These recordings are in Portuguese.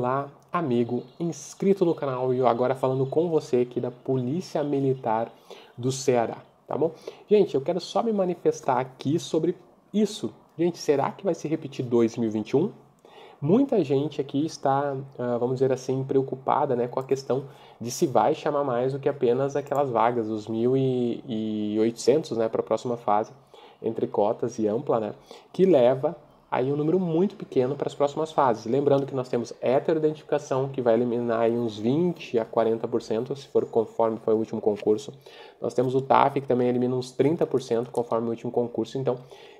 Olá, amigo inscrito no canal e eu agora falando com você aqui da Polícia Militar do Ceará, tá bom? Gente, eu quero só me manifestar aqui sobre isso. Gente, será que vai se repetir 2021? Muita gente aqui está, ah, vamos dizer assim, preocupada né, com a questão de se vai chamar mais do que apenas aquelas vagas, os 1.800 né, para a próxima fase, entre cotas e ampla, né, que leva aí um número muito pequeno para as próximas fases. Lembrando que nós temos heteroidentificação, que vai eliminar aí uns 20 a 40%, se for conforme foi o último concurso. Nós temos o TAF, que também elimina uns 30%, conforme o último concurso. Então,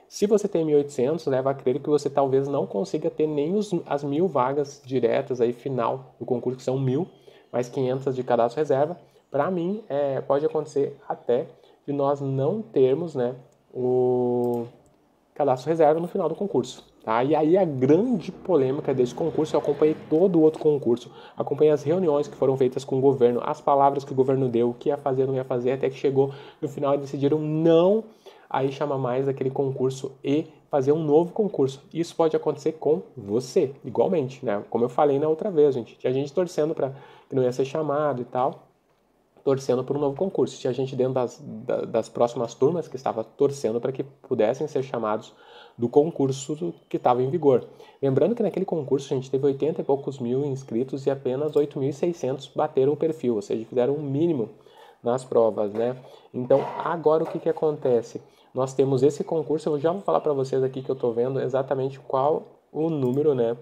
se você tem 1.800, leva a crer que você talvez não consiga ter nem os, as mil vagas diretas aí final do concurso, que são mil, mais 500 de cadastro reserva. Para mim, é, pode acontecer até de nós não termos né, o cadastro reserva no final do concurso. Tá? E aí a grande polêmica desse concurso, eu acompanhei todo o outro concurso, acompanhei as reuniões que foram feitas com o governo, as palavras que o governo deu, o que ia fazer, não ia fazer, até que chegou no final e decidiram não aí chamar mais aquele concurso e fazer um novo concurso. Isso pode acontecer com você, igualmente, né? Como eu falei na outra vez, gente, tinha gente torcendo para que não ia ser chamado e tal torcendo por um novo concurso. Tinha gente dentro das, das próximas turmas que estava torcendo para que pudessem ser chamados do concurso que estava em vigor. Lembrando que naquele concurso a gente teve 80 e poucos mil inscritos e apenas 8.600 bateram o perfil, ou seja, fizeram um mínimo nas provas, né? Então, agora o que, que acontece? Nós temos esse concurso, eu já vou falar para vocês aqui que eu estou vendo exatamente qual o número, né,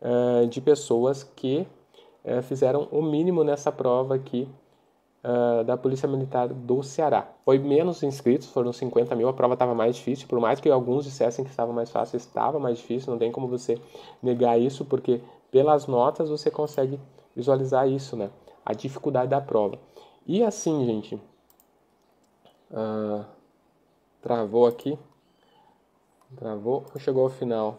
eh, de pessoas que eh, fizeram o mínimo nessa prova aqui uh, da Polícia Militar do Ceará. Foi menos inscritos, foram 50 mil, a prova estava mais difícil, por mais que alguns dissessem que estava mais fácil, estava mais difícil, não tem como você negar isso, porque pelas notas você consegue visualizar isso, né? A dificuldade da prova. E assim, gente, uh, travou aqui, travou, chegou ao final.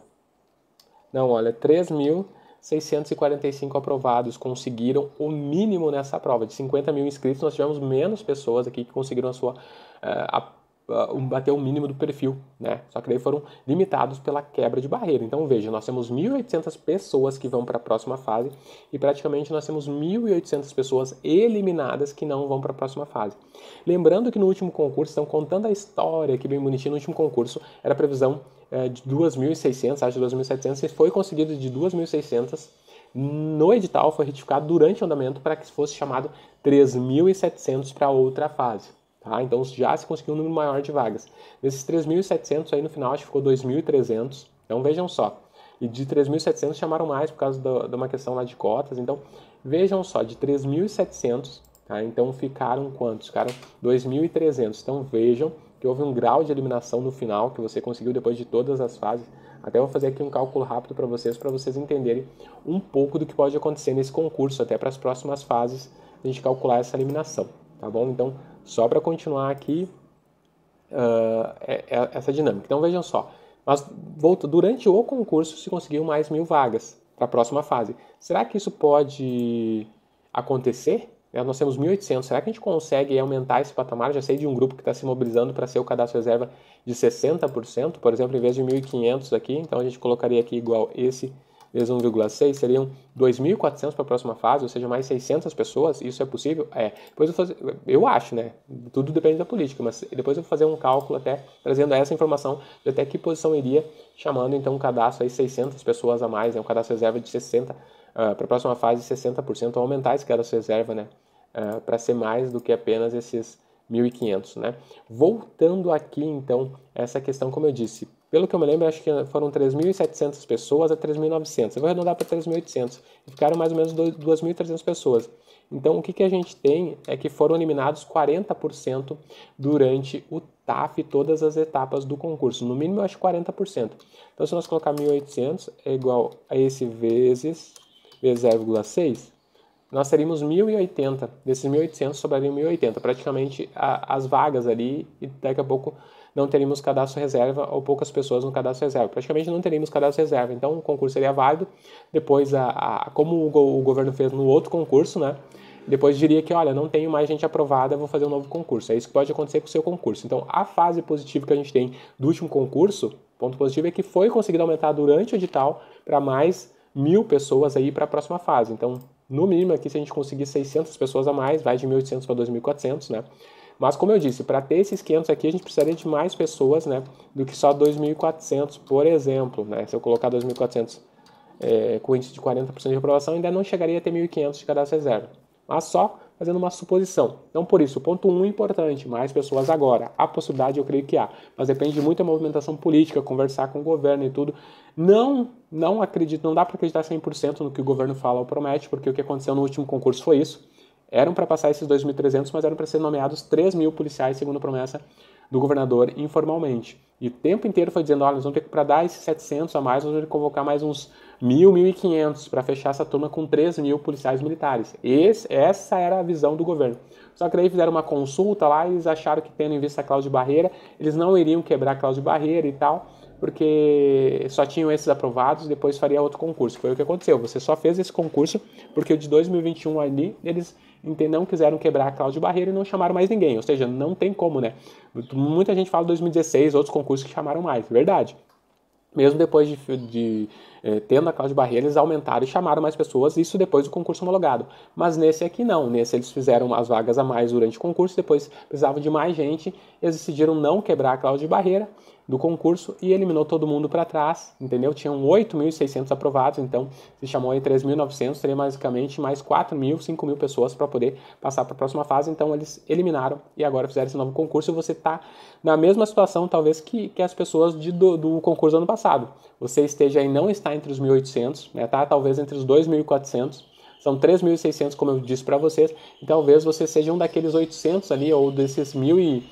Não, olha, 3 mil 645 aprovados conseguiram o mínimo nessa prova. De 50 mil inscritos, nós tivemos menos pessoas aqui que conseguiram a sua, uh, bater o mínimo do perfil, né? Só que daí foram limitados pela quebra de barreira. Então veja, nós temos 1.800 pessoas que vão para a próxima fase e praticamente nós temos 1.800 pessoas eliminadas que não vão para a próxima fase. Lembrando que no último concurso, estão contando a história aqui bem bonitinho, no último concurso era previsão é, de 2.600, acho 2.700, foi conseguido de 2.600 no edital foi retificado durante o andamento para que fosse chamado 3.700 para outra fase. Tá? Então já se conseguiu um número maior de vagas. Desses 3.700 aí no final acho que ficou 2.300. Então vejam só. E de 3.700 chamaram mais por causa de uma questão lá de cotas. Então vejam só, de 3.700, tá? então ficaram quantos? Ficaram 2.300. Então vejam que houve um grau de eliminação no final que você conseguiu depois de todas as fases. Até vou fazer aqui um cálculo rápido para vocês, para vocês entenderem um pouco do que pode acontecer nesse concurso, até para as próximas fases, a gente calcular essa eliminação, tá bom? Então, só para continuar aqui uh, é, é essa dinâmica. Então, vejam só, mas volta, durante o concurso se conseguiu mais mil vagas para a próxima fase. Será que isso pode acontecer? Né? Nós temos 1.800. Será que a gente consegue aumentar esse patamar? Já sei de um grupo que está se mobilizando para ser o cadastro reserva de 60%, por exemplo, em vez de 1.500 aqui, então a gente colocaria aqui igual esse vezes 1,6 seriam 2.400 para a próxima fase, ou seja, mais 600 pessoas. Isso é possível? É. Depois eu, fazer, eu acho, né? Tudo depende da política, mas depois eu vou fazer um cálculo até trazendo essa informação de até que posição iria, chamando então um cadastro aí 600 pessoas a mais, né? um cadastro reserva de 60 uh, para a próxima fase 60%, aumentar esse cadastro reserva, né? Uh, para ser mais do que apenas esses 1.500, né? Voltando aqui, então, essa questão, como eu disse, pelo que eu me lembro, acho que foram 3.700 pessoas a 3.900. Eu vou arredondar para 3.800. E ficaram mais ou menos 2.300 pessoas. Então, o que, que a gente tem é que foram eliminados 40% durante o TAF, todas as etapas do concurso. No mínimo, eu acho 40%. Então, se nós colocar 1.800 é igual a esse vezes vezes 0,6, nós teríamos 1.080. Desses 1.800 sobrariam 1.080, praticamente a, as vagas ali, e daqui a pouco não teríamos cadastro reserva ou poucas pessoas no cadastro reserva. Praticamente não teríamos cadastro reserva. Então o concurso seria válido. Depois, a, a como o, o, governo fez no outro concurso, né? Depois diria que, olha, não tenho mais gente aprovada, vou fazer um novo concurso. É isso que pode acontecer com o seu concurso. Então, a fase positiva que a gente tem do último concurso, ponto positivo, é que foi conseguido aumentar durante o edital para mais mil pessoas aí para a próxima fase. Então, no mínimo aqui, se a gente conseguir 600 pessoas a mais, vai de 1.800 para 2.400, né? Mas, como eu disse, para ter esses 500 aqui, a gente precisaria de mais pessoas, né? Do que só 2.400, por exemplo, né? Se eu colocar 2.400 é, com índice de 40% de aprovação, ainda não chegaria a ter 1.500 de cadastro reserva. Mas só fazendo uma suposição. Então, por isso, ponto 1 um, importante, mais pessoas agora. A possibilidade eu creio que há, mas depende muito da movimentação política, conversar com o governo e tudo. Não, não acredito, não dá para acreditar 100% no que o governo fala ou promete, porque o que aconteceu no último concurso foi isso. Eram para passar esses 2.300, mas eram para ser nomeados 3 mil policiais, segundo a promessa do governador, informalmente. E o tempo inteiro foi dizendo, olha, nós vamos ter que, para dar esses 700 a mais, nós vamos convocar mais uns 1.000, 1.500 para fechar essa turma com 3 mil policiais militares. Esse, essa era a visão do governo. Só que daí fizeram uma consulta lá e eles acharam que tendo em vista a cláusula de barreira, eles não iriam quebrar a cláusula de barreira e tal, porque só tinham esses aprovados, depois faria outro concurso. Foi o que aconteceu. Você só fez esse concurso porque o de 2021 ali, eles não quiseram quebrar a cláusula de barreira e não chamaram mais ninguém. Ou seja, não tem como, né? Muita gente fala 2016, outros concursos que chamaram mais, verdade. Mesmo depois de, de eh, tendo a cláusula de barreira, eles aumentaram e chamaram mais pessoas, isso depois do concurso homologado. Mas nesse aqui não, nesse eles fizeram as vagas a mais durante o concurso, depois precisavam de mais gente, eles decidiram não quebrar a cláusula de barreira, do concurso e eliminou todo mundo para trás, entendeu? Tinham 8.600 aprovados, então se chamou aí 3.900, seria basicamente mais 4.000, 5.000 pessoas para poder passar para a próxima fase, então eles eliminaram e agora fizeram esse novo concurso e você está na mesma situação talvez que, que as pessoas de, do, do concurso do ano passado. Você esteja aí, não está entre os 1.800, né, tá? talvez entre os 2.400, são 3.600 como eu disse para vocês, e talvez você seja um daqueles 800 ali, ou desses 1.000 e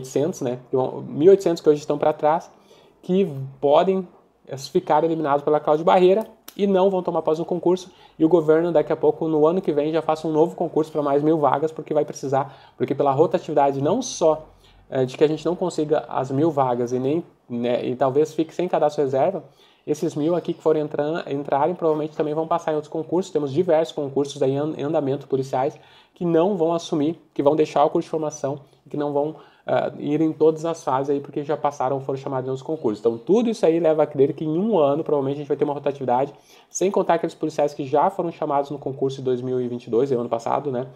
1.800, né? 1.800 que hoje estão para trás, que podem ficar eliminados pela cláusula de barreira e não vão tomar pós no concurso. E o governo, daqui a pouco, no ano que vem, já faça um novo concurso para mais mil vagas, porque vai precisar, porque pela rotatividade não só é, de que a gente não consiga as mil vagas e nem né, e talvez fique sem cadastro reserva, esses mil aqui que forem entrar, entrarem provavelmente também vão passar em outros concursos. Temos diversos concursos aí em andamento policiais que não vão assumir, que vão deixar o curso de formação que não vão uh, ir em todas as fases aí porque já passaram, foram chamados nos concursos. Então tudo isso aí leva a crer que em um ano provavelmente a gente vai ter uma rotatividade, sem contar aqueles policiais que já foram chamados no concurso de 2022, ano passado, né?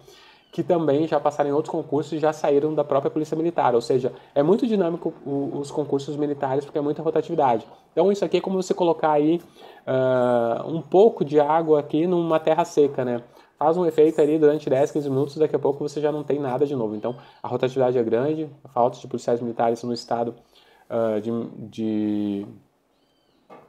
que também já passaram em outros concursos e já saíram da própria Polícia Militar. Ou seja, é muito dinâmico os concursos militares porque é muita rotatividade. Então isso aqui é como você colocar aí uh, um pouco de água aqui numa terra seca, né? Faz um efeito ali durante 10, 15 minutos, daqui a pouco você já não tem nada de novo. Então, a rotatividade é grande, a falta de policiais militares no estado uh, de, de,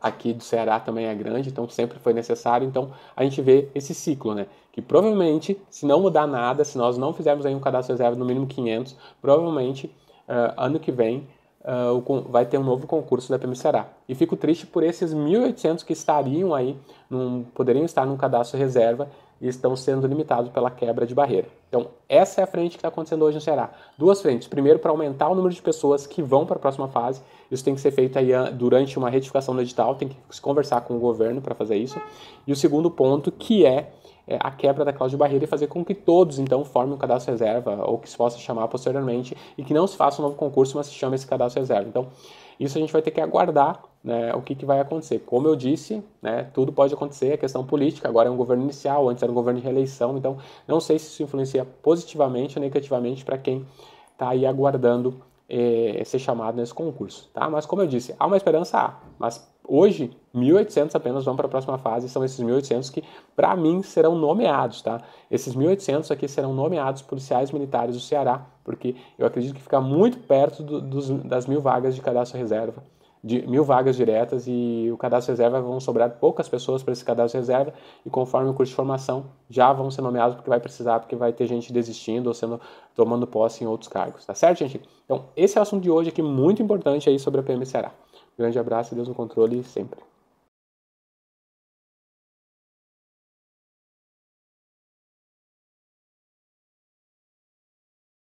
aqui do Ceará também é grande, então sempre foi necessário. Então, a gente vê esse ciclo, né? Que provavelmente, se não mudar nada, se nós não fizermos aí um cadastro reserva no mínimo 500, provavelmente uh, ano que vem uh, vai ter um novo concurso da PM Ceará. E fico triste por esses 1.800 que estariam aí, num, poderiam estar num cadastro reserva e estão sendo limitados pela quebra de barreira. Então, essa é a frente que está acontecendo hoje no Ceará. Duas frentes. Primeiro, para aumentar o número de pessoas que vão para a próxima fase. Isso tem que ser feito aí ah, durante uma retificação do edital, tem que se conversar com o governo para fazer isso. E o segundo ponto, que é, é a quebra da cláusula de barreira e fazer com que todos, então, formem um cadastro reserva, ou que se possa chamar posteriormente, e que não se faça um novo concurso, mas se chame esse cadastro reserva. Então, isso a gente vai ter que aguardar né, o que, que vai acontecer. Como eu disse, né, tudo pode acontecer, é questão política, agora é um governo inicial, antes era um governo de reeleição, então não sei se isso influencia positivamente ou negativamente para quem está aí aguardando eh, ser chamado nesse concurso. Tá? Mas como eu disse, há uma esperança, há, mas hoje 1.800 apenas vão para a próxima fase, são esses 1.800 que, para mim, serão nomeados. Tá? Esses 1.800 aqui serão nomeados policiais militares do Ceará, porque eu acredito que fica muito perto do, dos, das mil vagas de cadastro reserva de mil vagas diretas e o cadastro reserva vão sobrar poucas pessoas para esse cadastro reserva e conforme o curso de formação já vão ser nomeados porque vai precisar, porque vai ter gente desistindo ou sendo tomando posse em outros cargos, tá certo, gente? Então, esse é o assunto de hoje aqui muito importante aí sobre a PM Ceará. Grande abraço, Deus no controle sempre.